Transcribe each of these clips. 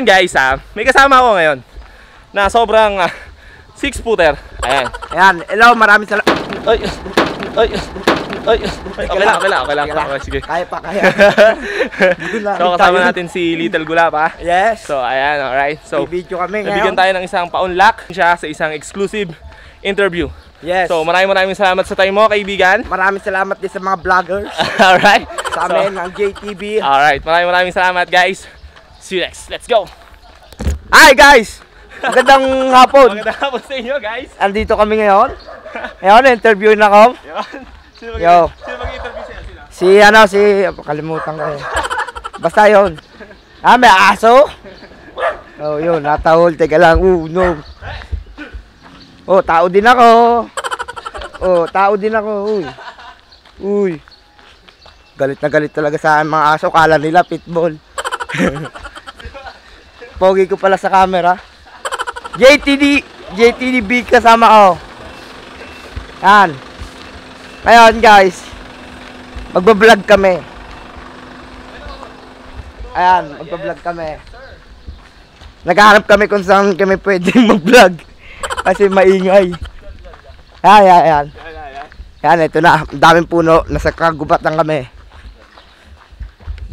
ayan guys ah, may kasama ako ngayon na sobrang ah, six footer. Ayan. Ayan, hello, maraming salamat. Ay, ay, ay, okay lang, okay lang, okay lang. Okay, sige. Kaya pa, kaya. So kasama natin si Little Gulapa. Yes. So ayan, alright. So video kami nabigyan ngayon. tayo ng isang pa-unlock siya sa isang exclusive interview. Yes. So maraming maraming salamat sa time mo, kaibigan. maraming salamat din sa mga vloggers alright. sa So, amin, ang JTV. Alright, maraming maraming salamat guys. See you next. Let's go. Hi guys! Magandang hapon. Magandang hapon sa inyo guys. Andito kami ngayon. Ngayon, interview na ako. Yun. Sino mag- Yo. Sino mag-interview sa'yo? Sino? Si ano, si... Kalimutan ko eh. Basta yun. Ah, may aso? Oh, yun. Natahol. Teka lang. Oh, no. Oh, tao din ako. Oh, tao din ako. Uy. Uy. Galit na galit talaga sa mga aso. Kala nila pitbull. Pogi ko pala sa camera. JTD. JTD big kasama ko. Yan. Ngayon guys. Magbablog kami. Ayan, magbablog kami. Naghahanap kami kung saan kami pwedeng mag-vlog. Kasi maingay. Ayan, ayan, ayan. Ayan, ito na. Daming puno. Nasa kagubatan kami.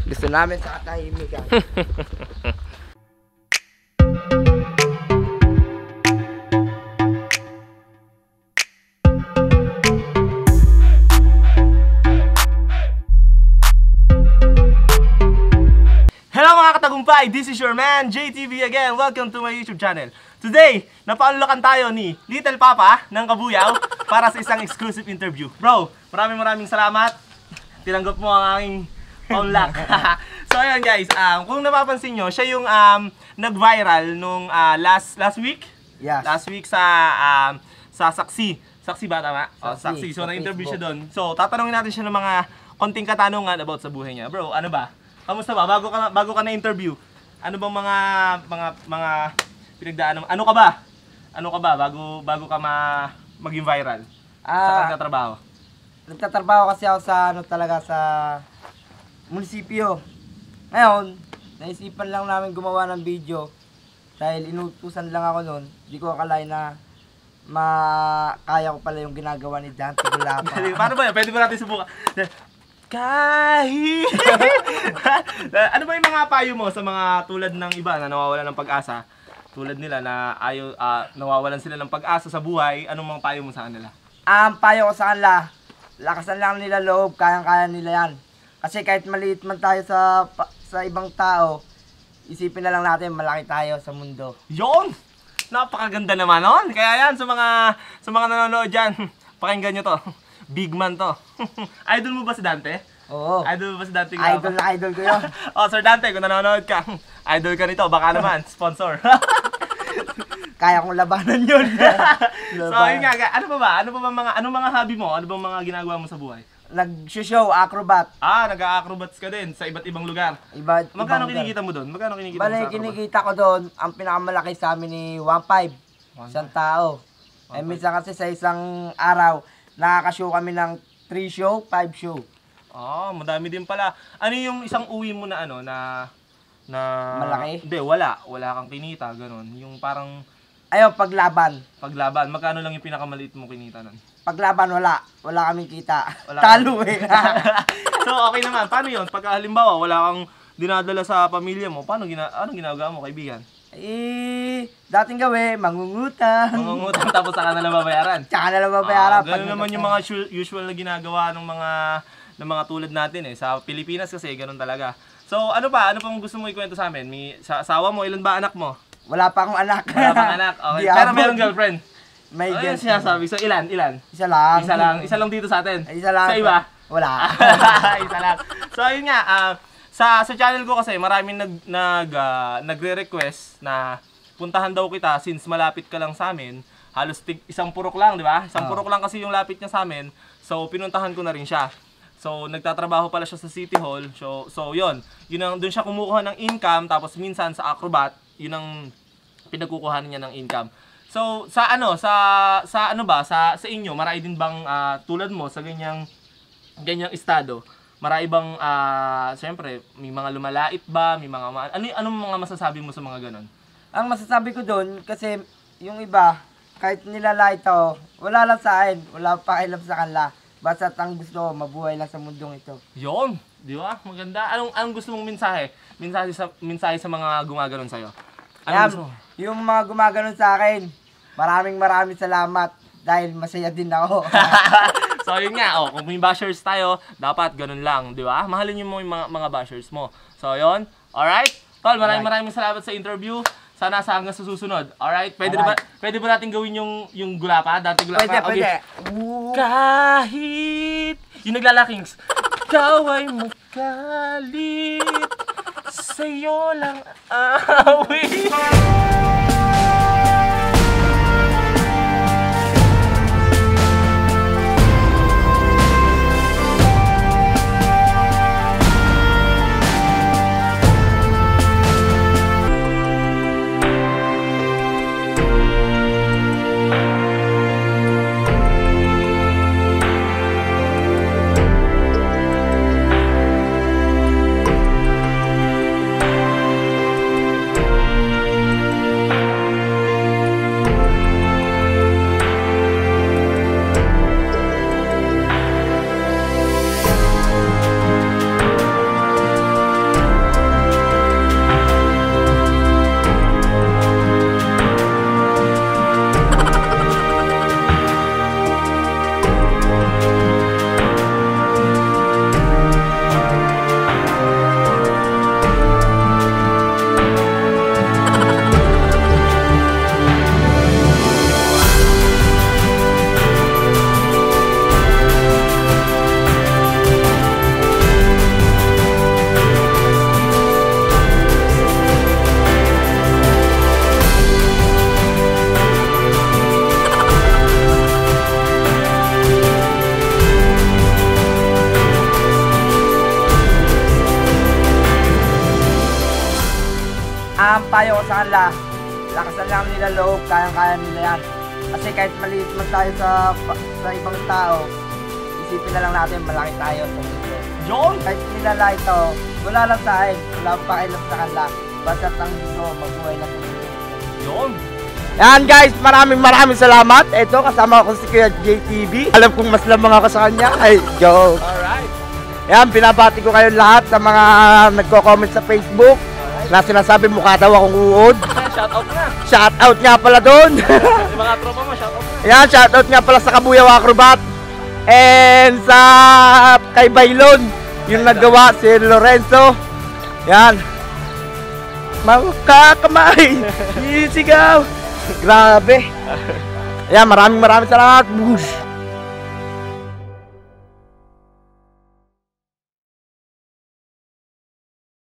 Gusto namin sa katahimikan. katagumpay! This is your man, JTV again. Welcome to my YouTube channel. Today, napaunlakan tayo ni Little Papa ng Kabuyaw para sa isang exclusive interview. Bro, maraming maraming salamat. Tinanggap mo ang aking paunlak. so ayan guys, um, kung napapansin nyo, siya yung um, nag-viral nung ah, last last week. Yes. Last week sa um, sa Saksi. Saksi ba tama? Oh, Saksi. Saksi, So na-interview siya doon. So tatanungin natin siya ng mga konting katanungan about sa buhay niya. Bro, ano ba? Kamusta ba? Bago ka bago ka na interview. Ano bang mga mga mga pinagdaanan? Ano ka ba? Ano ka ba bago bago ka ma maging viral? Sa Ah, kagtatrabaho. nagtatrabaho kasi ako sa ano talaga sa munisipyo. Ngayon, naisipan lang namin gumawa ng video dahil inutusan lang ako noon. Hindi ko akalain na makaya ko pala yung ginagawa ni Dante Gulapa. Paano ba yan? Pwede ba natin subukan? Kahit... ano ba yung mga payo mo sa mga tulad ng iba na nawawalan ng pag-asa? Tulad nila na ayaw, ah, nawawalan sila ng pag-asa sa buhay, anong mga payo mo sa kanila? Ang payo ko sa kanila, lakasan lang nila loob, kayang-kaya nila yan. Kasi kahit maliit man tayo sa sa ibang tao, isipin na lang natin malaki tayo sa mundo. Yon! Napakaganda naman nun. Kaya yan, sa mga sa mga nanonood dyan, pakinggan nyo to. Big man to. Idol mo ba si Dante? Oo. Idol mo ba si Dante? Idol na idol ko yun. oh, Sir Dante, kung nanonood ka, idol ka nito, baka naman, sponsor. Kaya kong labanan yun. so, yun nga, ga- ano pa ba? Ano pa ba mga, ano mga hobby mo? Ano bang mga ginagawa mo sa buhay? Nag-show, acrobat. Ah, nag-acrobats ka din sa iba't ibang lugar. Iba, Magkano ibang- kinikita mo doon? Magkano kinikita mo Bale, sa acrobat? kinikita ko doon, ang pinakamalaki sa amin ni 1.5. Isang tao. Eh, minsan kasi sa isang araw, nakaka-show kami ng 3 show, 5 show. Ah, madami din pala. Ano yung isang uwi mo na ano, na... na Malaki? Hindi, wala. Wala kang kinita, ganun. Yung parang Ayun, paglaban. paglaban. Magkano lang yung pinakamaliit mo kinita nun? Paglaban, wala. Wala kaming kita. Wala Talo eh. so, okay naman. Paano yun? Pagka halimbawa, wala kang dinadala sa pamilya mo, paano gina anong ginagawa mo, kaibigan? Eh, dating gawin, mangungutang. Mangungutang tapos saka na lang babayaran. Tsaka na lang babayaran. Ah, ganun naman yung mga usu- usual na ginagawa ng mga ng mga tulad natin eh. Sa Pilipinas kasi ganun talaga. So ano pa? Ano pang gusto mo ikwento sa amin? May sa asawa mo, ilan ba anak mo? Wala pa akong anak. Wala pang anak. Okay. Di Pero meron girlfriend. May Ayun girlfriend. sinasabi. So ilan? Ilan? Isa lang. Isa lang. Isa lang dito sa atin. Isa lang. Sa iba? Wala. Isa lang. So ayun nga, ah, sa sa channel ko kasi maraming nag nag ah, nagre-request na puntahan daw kita since malapit ka lang sa amin. Halos tig, isang purok lang, di ba? Isang Oo. purok lang kasi yung lapit niya sa amin. So pinuntahan ko na rin siya. So nagtatrabaho pala siya sa City Hall. So so 'yon. Yun ang doon siya kumukuha ng income tapos minsan sa Acrobat, yun ang pinagkukuhanan niya ng income. So sa ano, sa sa ano ba, sa sa inyo, marami din bang ah, tulad mo sa ganyang ganyang estado, Marami bang, ah, siyempre, may mga lumalait ba? May mga, ma- ano, anong mga masasabi mo sa mga ganon? Ang masasabi ko doon, kasi yung iba, kahit nilalait ako, wala lang sa akin, wala pa kailam sa kanila. Basta ang gusto ko, mabuhay lang sa mundong ito. Yon, di ba? Maganda. Anong, anong gusto mong mensahe? Mensahe sa, mensahe sa mga gumaganon sa'yo? Anong gusto mo? yung mga gumaganon sa akin, maraming maraming salamat dahil masaya din ako. so yun nga, oh, kung may bashers tayo, dapat ganun lang, di ba? Mahalin niyo mo yung mga, mga bashers mo. So yun, alright? Tol, maraming maraming salamat sa interview. Sana sa hanggang sa susunod. Alright? Pwede ba pwede ba natin gawin yung yung gulapa? Dati gulapa. pwede, Okay. pwede. Kahit yung naglalakings, ikaw ay magalit, sa'yo lang awit. Payo ko sa kanila, lakasan lang nila loob, kayang-kaya nila yan. Kasi kahit maliit man tayo sa, sa ibang tao, isipin na lang natin malaki tayo sa mundo. Yon! Kahit nilalait ako, wala lang sa akin, wala pa kailan sa kanila. Basta ang gusto, ko, mabuhay na sa mundo. Yon! Yan guys, maraming maraming salamat. Ito, kasama ko si Kuya JTV. Alam kong mas lamang ako sa kanya. Ay, joke. Alright! Yan, binabati ko kayo lahat sa mga nagko-comment sa Facebook na sinasabi mukha daw akong uod. Shout out na! Shout out nga pala doon. Mga tropa mo, shout out na! Yan, shout out nga pala sa Kabuyaw Acrobat. And sa kay Bailon, yung nagawa si Lorenzo. Yan. Makakamay. Sisigaw. Grabe. Yan, maraming maraming salamat. Bush.